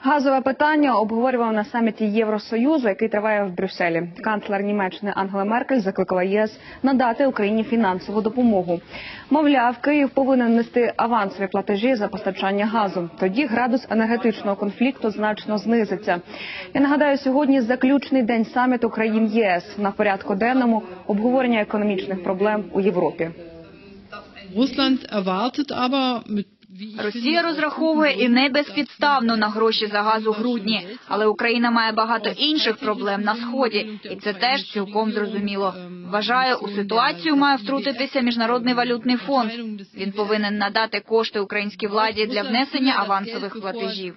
Газове питання обговорював на саміті Євросоюзу, який триває в Брюсселі. Канцлер Німеччини Ангела Меркель закликала ЄС надати Україні фінансову допомогу. Мовляв, Київ повинен нести авансові платежі за постачання газу. Тоді градус енергетичного конфлікту значно знизиться. Я нагадаю, сьогодні заключний день саміту країн ЄС на порядку денному обговорення економічних проблем у Європі. Russland erwartet aber mit Росія розраховує і не безпідставно на гроші за газ у грудні, але Україна має багато інших проблем на сході, і це теж цілком зрозуміло. Вважаю, у ситуацію має втрутитися міжнародний валютний фонд. Він повинен надати кошти українській владі для внесення авансових платежів.